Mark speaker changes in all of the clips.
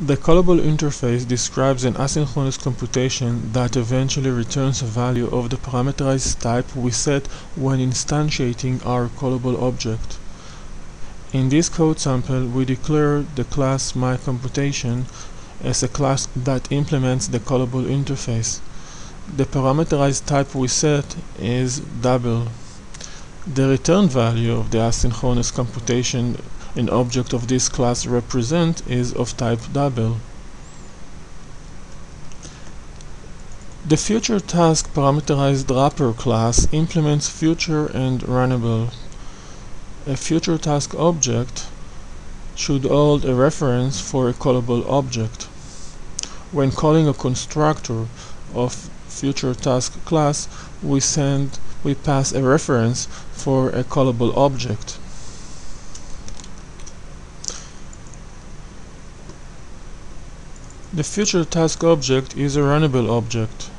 Speaker 1: The callable interface describes an asynchronous computation that eventually returns a value of the parameterized type we set when instantiating our callable object. In this code sample, we declare the class myComputation as a class that implements the callable interface. The parameterized type we set is double. The return value of the asynchronous computation an object of this class represent is of type double. The future task parameterized wrapper class implements future and runnable. A future task object should hold a reference for a callable object. When calling a constructor of future task class, we send we pass a reference for a callable object. The future task object is a runnable object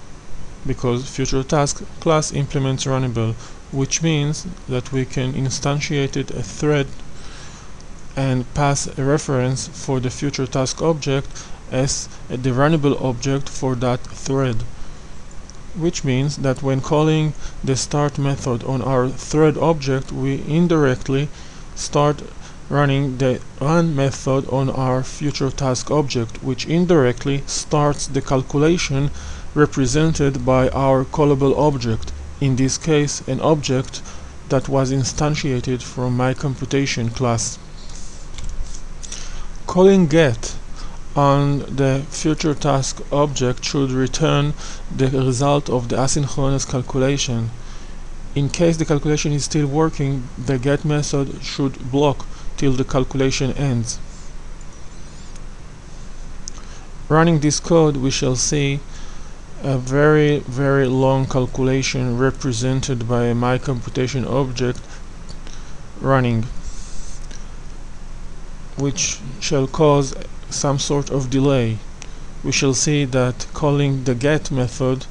Speaker 1: because future task class implements runnable which means that we can instantiate it a thread and pass a reference for the future task object as the runnable object for that thread which means that when calling the start method on our thread object we indirectly start running the run method on our future task object which indirectly starts the calculation represented by our callable object in this case an object that was instantiated from my computation class. Calling get on the future task object should return the result of the asynchronous calculation. In case the calculation is still working the get method should block till the calculation ends. Running this code we shall see a very very long calculation represented by my computation object running which shall cause some sort of delay. We shall see that calling the get method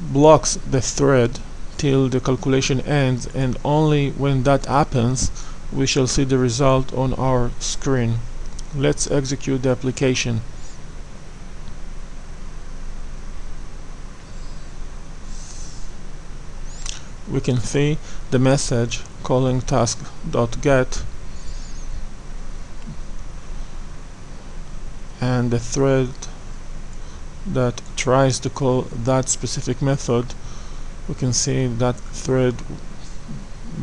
Speaker 1: blocks the thread till the calculation ends and only when that happens we shall see the result on our screen. Let's execute the application. We can see the message calling task.get and the thread that tries to call that specific method we can see that thread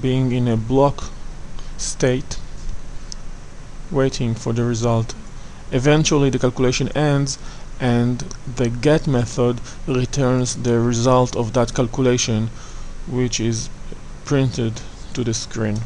Speaker 1: being in a block state waiting for the result. Eventually the calculation ends and the get method returns the result of that calculation which is printed to the screen